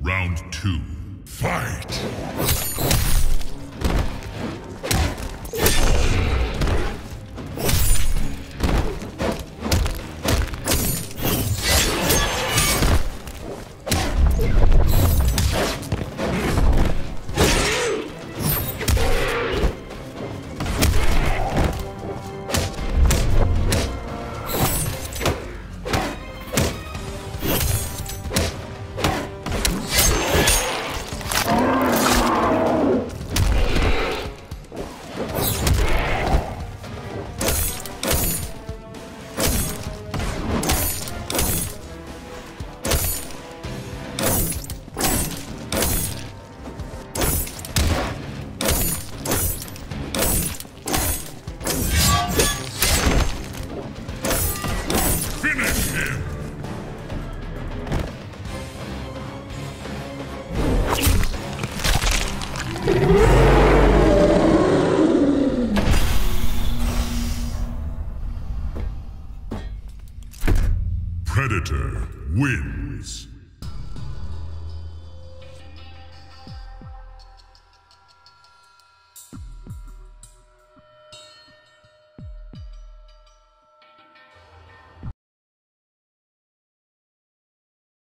Round two, fight! Predator wins.